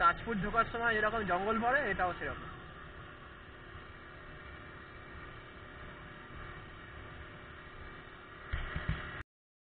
তাজপুর ঢোকার সময় যেরকম জঙ্গল পড়ে এটাও সেরকম।